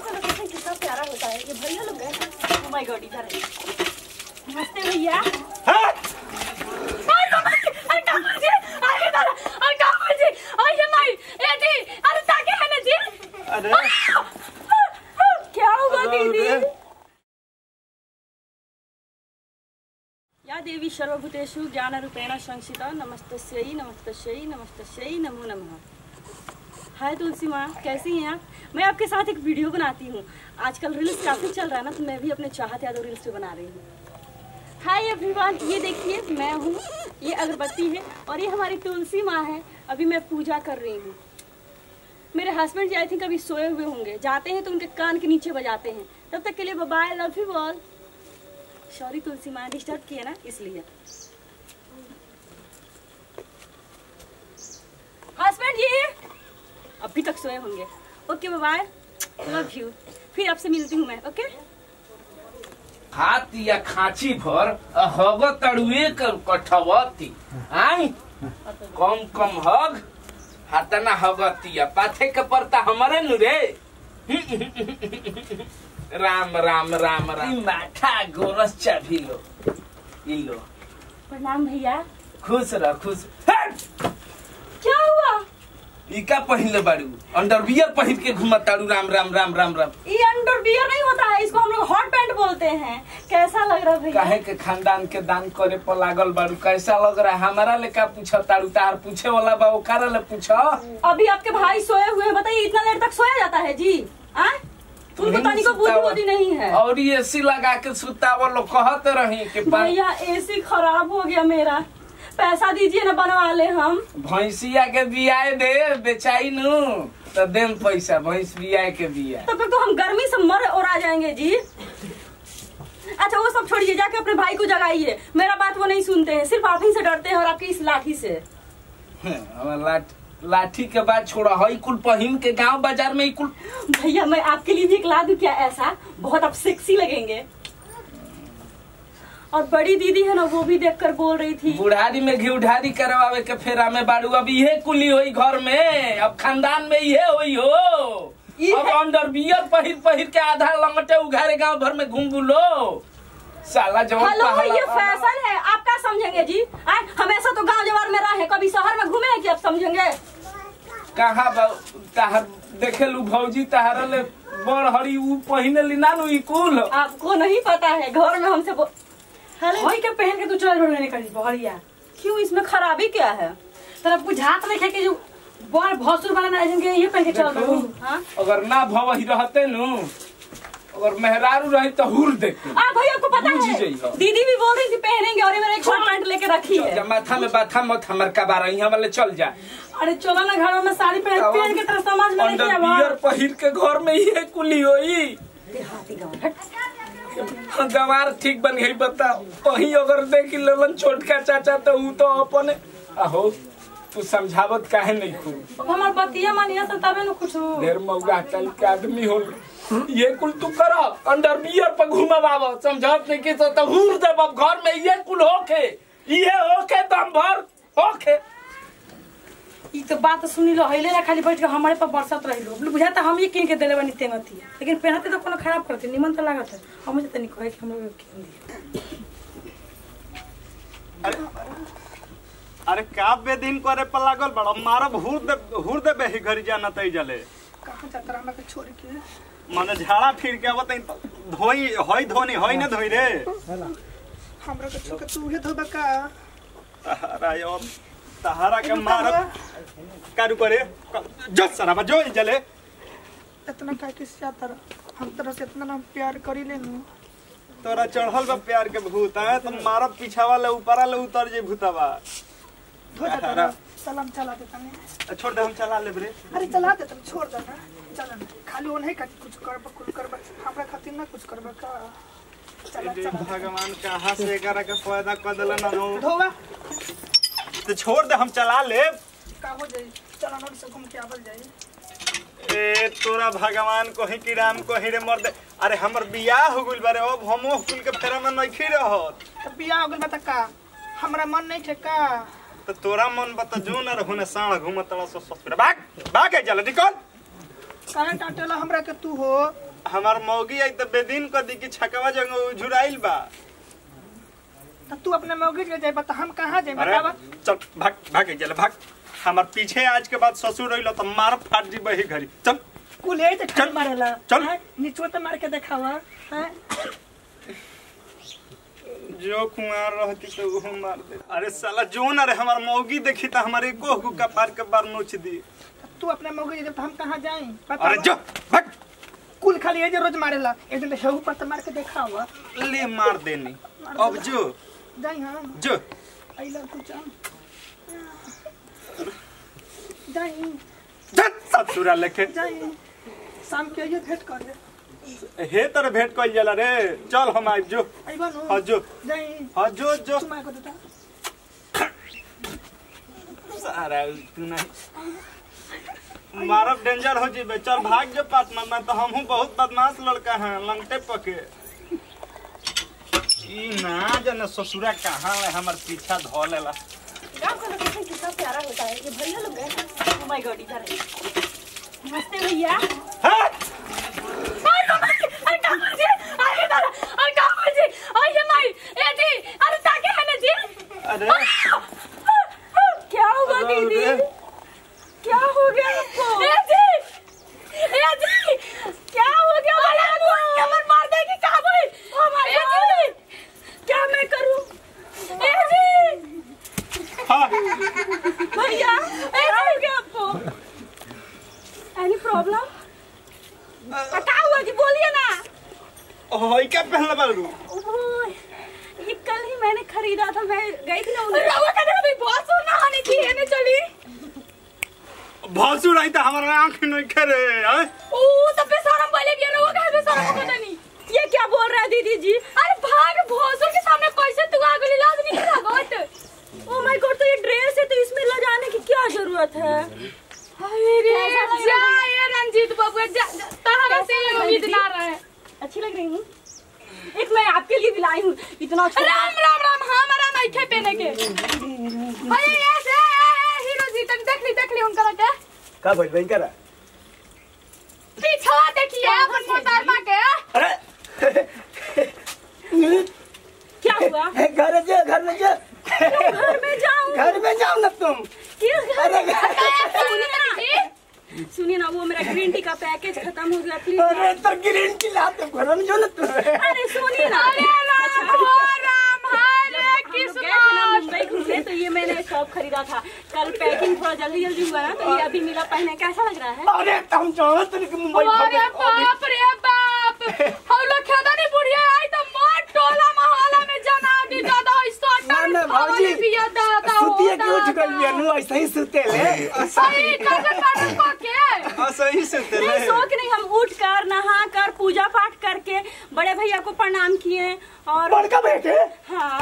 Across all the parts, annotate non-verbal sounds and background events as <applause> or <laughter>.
का लोकेशन कितना प्यारा होता है ये भैया लोग गए माय है देवी सर्वभूतेषु ज्ञानरूपेण संस्थिता नमस्तस्यै नमस्तस्यै नमस्तस्यै नमो नमः हाय तुलसी माँ, कैसी हैं आप? मैं आपके साथ एक वीडियो बनाती हूँ। आजकल रील्स काफ़ी चल रहा है ना तो मैं भी अपने चाहत यादव रील्स पे बना रही हूँ। हाय एवरीवन ये देखिए, मैं हूँ, ये अगरबत्ती है और ये हमारी तुलसी माँ है। अभी मैं पूजा कर रही हूँ। मेरे हस्बैंड आई थिंक अभी सोए हुए होंगे। जाते हैं तो उनके कान के नीचे बजाते हैं। तब तक के लिए bye love you all sorry Tulsi माँ डिस्टर्ब किया ना, इसलिए। हस्बैंड जी! अभी तक सोए होंगे। ओके बाय लव यू फिर आपसे मिलती हूँ मैं ओके? हाथ या खांची भर हग तड़ुए कर कठवती। आई कम कम हग हाथना हगतिया पाथे के परता हमारे नु रे राम राम राम। राम माथा गोरस चाभी लो। ई लो। प्रणाम भैया। खुश रह खुश। ई का पहले बाड़ू। अंडरवियर पहन के घुमत ताड़ू राम राम राम राम राम। ये अंडर बियर नहीं होता है इसको हम लोग हॉट पैंट बोलते हैं। कैसा लग रहा है भैया? काहे के खानदान के दान करे पर लागल बाड़ू कैसा लग रहा है? हमारा लेका पूछ ताड़ू तार पूछे वाला बा ओकारा ले पूछ। अभी आपके भाई सोए हुए हैं बताइए इतना देर तक सोया जाता है? जी आ? उनको तनी को बुद्धि बुद्धि नहीं है। और ये एसी लगा के सुतावल लोग कहत रही कि भैया एसी खराब हो गया मेरा। पैसा दीजिए ना बनवा ले हम। भैंसिया के बियाए दे बेचाई नु तो देम पैसा भैंस बिया के बिया तब तक तो हम गर्मी से मर और आ जाएँगे जी। अच्छा वो सब छोड़िए जाके अपने भाई को जगाइए। मेरा बात वो नहीं सुनते हैं सिर्फ़ आप ही से डरते हैं और आपकी इस लाठी से। लाठ लाठी के बाद छोड़ा। हई कुल पहिन के गाँव बाज़ार में कुल भैया मैं आपके लिए भी एक ला दूँ क्या ऐसा? बहुत आप सेक्सी लगेंगे। और बड़ी दीदी है ना वो भी देखकर बोल रही थी। बुढ़ारी में घी ढारी करवावे के फेरा में बाड़ू। अब इहे कुली हुई घर में। अब खानदान में इहे होई हो। अब अंडर बियर पहिर पहिर के आधा लंगटे उघारे गाँव भर में घूम बुलो। साला जवन हेलो ये फ़ैशन है आप क्या समझेंगे जी? आए हमेशा तो गाँव जवार में रहे कभी शहर में घूमे हैं कि आप समझेंगे? कहाँ ताहर देखेलू भौजी ताहर ले बड़ हरी ऊ पहिने ली नानू ई कुल। आपको नहीं पता है घर में हमसे बो... हेलो होई के पहन के तू चल रोने करी बहरिया। क्यों इसमें खराबी क्या है? तेरा बुझात नहीं है कि जो बड़ भसुर वाला ना जिनके ये पहन के चल देखो, रही हाँ? अगर ना भवही रहते नु अगर मेहरारू रही तो हुर देखते आ भैया आपको पता है दीदी भी बोल रही थी पहनेंगे और ये मैंने एक शॉर्ट पैंट लेके रखी है। माथा में बाथा मत हमर का कबार यहाँ वाले चल जा। अरे चलो ना घर में साड़ी पहन पहन के तेरा समाज में नहीं बियर आवा पहिर के घर में ये कुली होई। देहाती गाँव हट। गवार ठीक बन गई बता वही अगर देख लेलन छोटका चाचा तो ऊ तो अपने आहो तू समझावत काहे नहीं खूब? हमार बतिया मानिया तो तबे न कुछ ढेर मौगा कल के आदमी हो ये कुल तू कर अंडर बियर पर घूमबाव समझत नहीं कि तो हुर देब। अब घर में ये कुल होके ये होके दम भर होके। तो बात सुनी लो हइले ना खाली बैठ के हमारे पर बरसत रही लो बुझाता हम ये किन के देले बनी तेमती लेकिन पहनते तो कोनो खराब करते निमन तो लागत। है हम तो नहीं कहे कि हम लोग किन दी अरे का बेदीन करे पर लागल बड़ा मारब हुर दे हुर दे बेही घरी जाना तई जले। कहाँ जाता रहना के छोड़ के? माने झाड़ा फिर के आवत तो धोई होई धोनी होई ना धोई रे। हमरा के छोड़ के तू हे धोबा का? तहारा यो तहारा के मारब कारू करे जो सराबा जो जले इतना का के जाता हम तरह से इतना हम प्यार करी लेनु तोरा चढ़ल बा प्यार के भूत है? तो मारब पीछा वाले ऊपरा ले उतर जे भूतवा धो जाता ना। सलाम चला देता नहीं छोड़ दे हम चला लेब रे अरे चला दे तुम छोड़ देना चल खाली वो नहीं कर कुछ करब कुछ करब। हमरा खातिर ना कुछ करब का। चला चला। भगवान कहाँ से एकरा के पैदा कर देलन हो धोवा तो छोड़ दे हम चला का हो के जाई ए तोरा भगवान कहीं की राम कहीं रे मर दे। अरे हमर बियाह हो गइल बारे अब हमो कुल के फेरा में नहीं रहत। तो बियाह हो गइल बता का? हमरा मन नहीं थे का? तो तोरा मन बता जो न रहने साण घूमत तड़ा सो ससुर। भाग भाग है चल निकल। काहे डांटेला हमरा के तू हो। हमार मौगी आई तो बेदीन कर दी कि छकवा जंग झुराइल बा। तो तू अपने मौगी के जाए बता हम कहाँ जाए बतावा चल भाग भाग चल भाग। हमार पीछे आज के बाद ससुर रहिलो तो मार फाट जी बही घरी चल। कुल तो चल, मारेला। चल। हैं? नीचो तो मार के देखावा। हैं? जो कुमार रहती तो वो मार दे। अरे साला जो ना रे हमार मौगी देखी तो हमारे एको गुक्का पार के बार नोच दी। तो तू अपने मौगी के तो हम कहाँ जाए? अरे जो भाग। कुल खाली है जो रोज मारेला। एक दिन हेहू पर तो मार के देखावा। ले मार देनी। अब जो जाए हाँ। जो। लेके। शाम के भेंट कर ले। हे तर भेंट कइल जाला रे। चल हम आइब जो। नु हाँ। जो हाँ जो जो को देता सारा तू नहीं मारब डेंजर हो जीबे चल भाग जो पार्टनर में तो हमहू बहुत बदमाश लड़का हैं। लंगटे पके। ई ना जने ससुरा कहाँ है हमर पीछा धो लेला। गाँव का लोकेशन कितना प्यारा होता है ये भैया लोग गए ओ माय गॉड इधर नमस्ते भैया। हाँ? अरे अरे काका जी अरे दादा अरे काका जी अरे माई ए जी अरे ताके है ना जी? अरे क्या हुआ दीदी अरे। क्या हो गया आपको ए जी ए जी क्या हो गया अरे कमर मार देगी काबुल ओ माय गॉड क्या मैं करूँ ए जी हाँ भैया ए क्या हो गया आपको एनी प्रॉब्लम क्या हुआ जी बोलिए ना ओह क्या पहनले बारू ओह, ये कल ही मैंने खरीदा था मैं गई थी ना रवा का अभी बहुत सोना आने की है ना चली। भसुर आई तो हमारा आँख नहीं करे हैं? ओ तो बेशरम बोले भी रवा का बेशरम को नहीं। ये क्या बोल रहा है दीदी जी? अरे भाग भोसो के सामने कैसे तू आगे लाज नहीं भागवत ओ माय गॉड तो ये ड्रेस है तो इसमें ले जाने की क्या ज़रूरत है? अरे जा ये रंजीत बाबू जा तहरा से ये उम्मीद ना रहे अच्छी लग रही हूँ। एक मैं आपके लिए भी लाई हूँ। इतना राम राम राम हमारा नहीं खे पहने के अरे ऐसे हीरो जी तक देख ली देख ली उनका के का भइल बहन करा पीछा देखिए अपन मोहतरमा के अरे क्या हुआ? <laughs> घर जा घर में जा घर में जाऊँ। घर में जाओ ना तुम? घर अरे में घर- ना। सुनिए ना वो मेरा ग्रीन टी का पैकेज खत्म हो गया प्लीज़ अरे तो ग्रीन टी ला तुम घर में जो ना तुम अरे सुनिए ना। अरे राम हो राम हरे हम ना मुंबई घूमने तो ये मैंने टॉप खरीदा था। कल पैकिंग थोड़ा जल्दी जल्दी हुआ ना तो ये अभी मिला पहने। कैसा लग रहा है? अरे तुम जाओ तुम कि मुंबई अरे बाप रे बाप। हम लोग खेदानी बुढ़िया आई तो मार टोला मोहल्ला में जना दी दादा इस ना ना भाजी बिया दादा सुतिए के उठ गई बियानु ऐसे ही सुते ले अरे काजल काजल को के हाँ सही से नहीं तेरे सो के नहीं हम उठ कर नहा कर पूजा पाठ करके बड़े भैया को प्रणाम किए और बड़का बेटे? हाँ।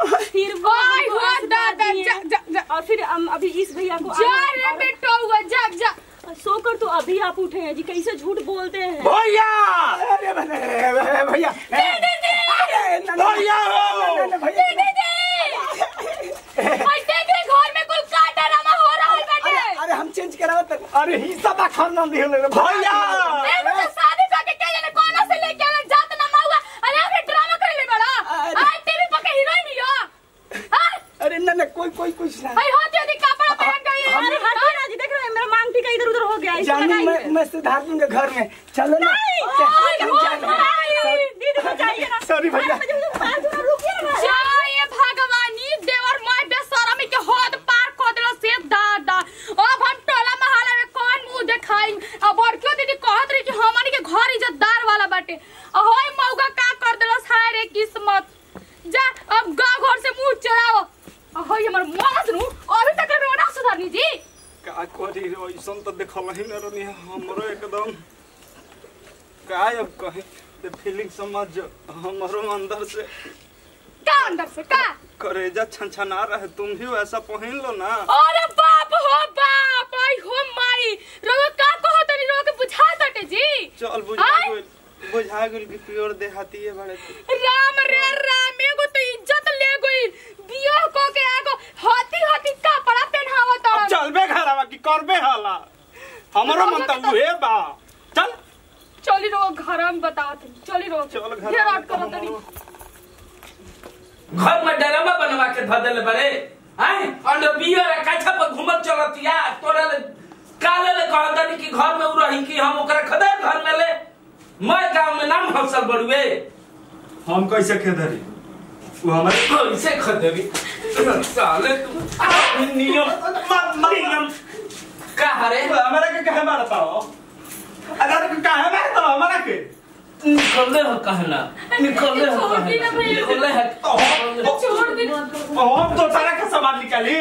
फिर वो हो आशीर्वाद दादा जा जा जा। और फिर हम अभी इस भैया को जा रे बेटो हुआ जा जा। सोकर तो अभी आप उठे हैं जी कैसे झूठ बोलते हैं? भैया! अरे भैया। भैया भैया हो। ना- ना- भैया और देखे घर में कुल काटा रमा हो रहा है अरे बेटे अरे हम चेंज करावत अरे हिस्सा बा खाना दियो ले भैया मुझे शादी करके के जाने कौन से लेके आना जात ना मावा अरे अरे ड्रामा कर ले बड़ा आज टीवी पर के हीरोइन हियो हाँ अरे ना ना कोई कोई कुछ ना भाई होते यदि कपड़ा पहन गई अरे हटिए ना जी देख रहे हैं मेरा मांग टीका इधर उधर हो गया इसको लगाइए। मैं मैं सुधार दूँगा घर में चलो ना हो Sorry भैया। अरे मुझे पास थोड़ा रुकिए ना जय भगवानी देवर माय बेशरमी के हद पार कर देलो से दादा अब हम टोला मोहल्ला में कौन मुँह देखाई अब बड़कियो दीदी कहत रही कि हमनी के घर इज्जतदार वाला बाटे होय मौका का कर देलो सारे रे किस्मत जा अब गाँव घर से मुँह चढ़ाओ होय हमर मौत नु अभी तक रोना सुधारनी जी का करी रे ऐसन तो देखल ही न रहनी हमरो एकदम का ते फीलिंग समझ हमरो अंदर से। का अंदर से? का? करेजा छनछना रहे तुम भी वैसा पहन लो ना। अरे बाप हो बाप आई हो माई। रोग का कहत रही रोग बुझा तटे जी। चल बुझा। गेल बुझा गेल कि प्योर देहाती है बड़े। राम रे राम एगो तो इज़्ज़त ले गई। बियाह को के आगो हाथी हाथी कपड़ा पहनावत। अब चलबे घरवा कि करबे हाला। हमरो मन त उहे बा। चल चली। घर में चली चल घर ढेर अट करो तनी घर में डरामा बनवा के धऽ देले बड़े। आय अंडर बियर काठा पर घूमत चलतिया तोरा ले काले ले कहतनी कि घर में उ रही कि हम ओकरा खदे घर में ले। मैं गाँव में नाम हौसल बड़ुए हम कैसे खेदरी वो हमारे कैसे खदेबी साले तू। नियम नियम। का हरे? हमारा के कहे मारता हो अरे के कहे मारता हो हमारा के? निकलले हो कहना निकलले हो कहना। है छोड़ दे हम तो सारा के सामान निकाली।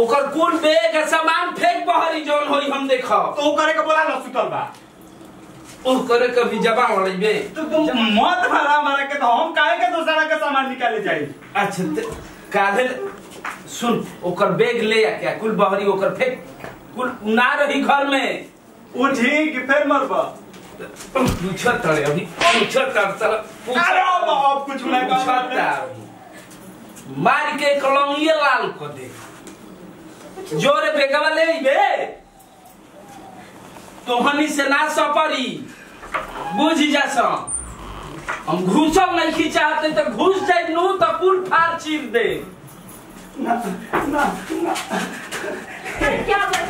ओकर कुल बैग सामान फेंक बहरी जौन होई हम देखो तो करे के बोला ना सुतल बा। ओह करे कभी जबा वाली बे तो तुम मत भरा हमारा के तो हम काहे के दूसरा के सामान निकाले जाई? अच्छा ते- काले सुन ओकर बैग ले आके कुल बहरी ओकर फेंक कुल ना रही घर में। उठी कि फिर मरबा। पूछत तड़े अभी। पूछत तड़ साला। अब अब कुछ नहीं। पूछत कर मार के कलौंगिए लाल को दे जोरे बेगवा ले बे। तोहनी से ना सपरी। बुझ जा हम घुसल नहीं खिंचाते तो घुस जाए नू तो पुल फाड़ चीर दे। क्या हुआ चलिए ना हेलो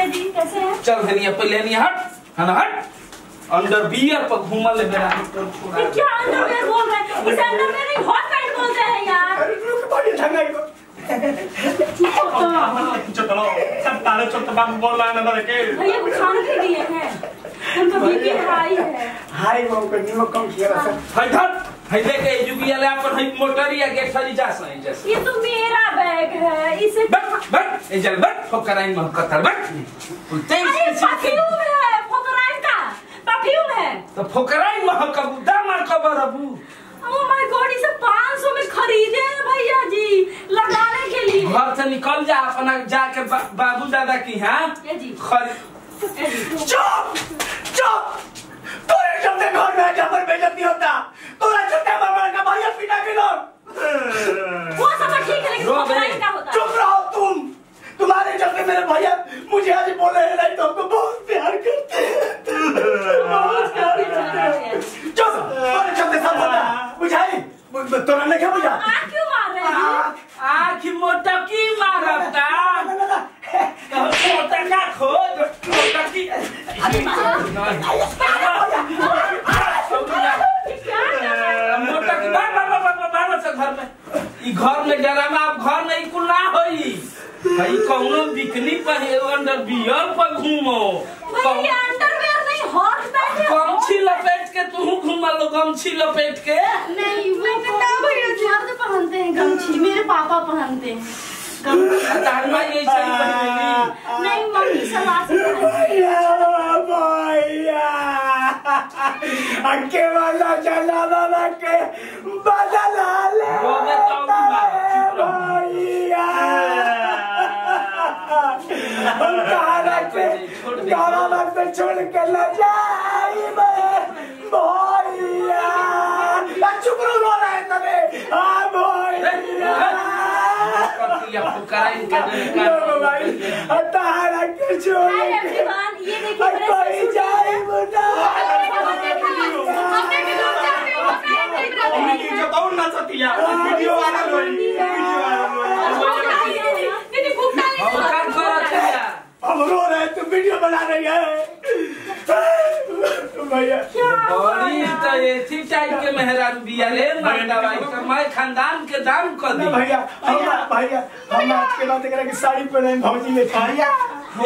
भैया जी? कैसे हैं? चल धनिया पहले नहीं हट। है ना हट। अंदर बियर पर घूमल ले बेरा छोड़ा ये क्या अंडरवेयर बोल रहे हैं? इसे अंडरवेयर नहीं हॉट पैंट बोलते हैं यार। चलो सब तारे चोट बाबू बोल रहा है ना के। भैया कुछ खाने के लिए हैं। उनका बीपी हाई है। हाय मऊ को नीमक कम किया रहा है धट है देखे जुगिया ले अपन है मोटरिया के खरी जा सही जैसे। ये तो मेरा है बट तेईस अरे किस्म के परफ्यूम है फोकराइन का परफ्यूम है तो फोकराइन में कबू दामर कबर अबू ओह माय गॉड इसे 500 में खरीदे हैं भैया जी। लगाने के लिए। घर से निकल जा अपना जाके बा, बाबू दादा की हाँ? जी। खरी। चुप चुप। तोरे चलते घर में जब बेइज्जती होता। तोरा चलते बाबा का भैया पिटा के लोग वो सब तो ठीक है लेकिन रो बे। फोकराइन का होता है चुप रहो तुम तुम्हारे चलते मेरे भैया मुझे आज बोल रहे हैं नहीं तो हमको बहुत प्यार करते हैं बहुत प्यार करते हैं तुम्हारे चलते सब होता बुझाई तोरा नहीं क्या बुझा क्यों मार रहे हैं आखी मोटा की मारता मोटा का खोज मोटा की मोटा की बार बार बार बार बार घर में ई घर में अब घर में कुल ना होई भाई कौनो बिकनी पे अंडर बियर पर घूमो भैया अंडरवेयर नहीं हॉट पैंट गमछी लपेट के तू घूमा लो गमछी लपेट के नहीं वो भैया मर्द पहनते हैं गमछी मेरे पापा पहनते हैं गमछी तारमा ये सही पहनेगी नहीं मम्मी सलाह से भैया भैया अक्के वाला चला वाला के बदला ले तारा वक्त छोड़ के न जाई मैं चुप रहो रो रहा है तबे आ भैया या फुकराइन के दे लो भाई तारा के छोड़ कोई जाए हो रहे हमने की तो ना सतिया वीडियो वायरल होई वीडियो वायरल होई हो दीदी भूख डाली हम का करत है हम रो रहे हैं तुम वीडियो बना रही है। भैया। बड़ी तो टाइप के मेहरान बिया रे मरदा भाई का मैं खानदान के दाम कर दी भैया हम भैया। हम आज के बाद एकरा की साड़ी पहने भौजी में भैया।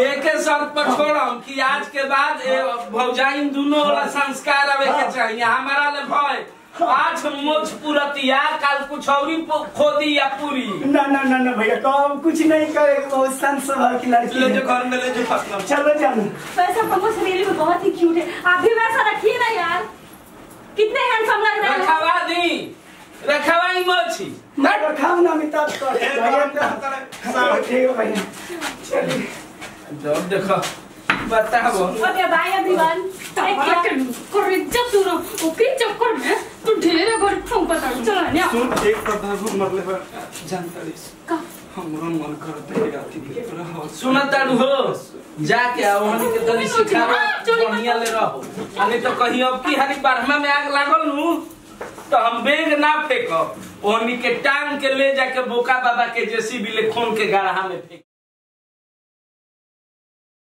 एके शर्त पर छोड़म कि आज के बाद भौजाइन दोनों वाला संस्कार आवे के चाहिए हमारा ले भय आज मोछ पुरतिया कल कुछ औरी खोदी या पूरी। ना ना ना ना भैया तो हम कुछ नहीं करेंगे बहुत संत स्वभाव की लड़की ले जो घर में ले जो फसना चलो चलो। वैसे हमको रियली में बहुत ही क्यूट है। आप भी वैसा रखिए ना यार। कितने हैंडसम लग रहे हैं। रखवा दी। रखवाई मोछी मैं रखाऊ ना अमिताभ तो भैया तो ठीक है भैया। चलिए। जब देखो। बताओ। ओके बाय एवरीवन हमारा के कर इज़्ज़त तू ओके चक्कर में ढेर घर ठोक बता चल ना? सुन एक प्रताप मरले पर जानकारी का? हमरो मन करते है अथी के रहो सुनत हो जाके आओ हमनी के तनी सिखावा बढ़िया ले रहो। अने तो कहीं अब की हरी बारहमा में आग लागल नु तो हम बेग ना फेंकब। ओहनी के टांग के ले जाके बोका बाबा के जेसीबी ले खून के गाढ़ा में फेंक